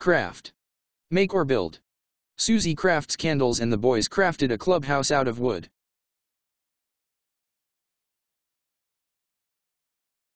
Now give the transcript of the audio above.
Craft. Make or build. Susie crafts candles and the boys crafted a clubhouse out of wood.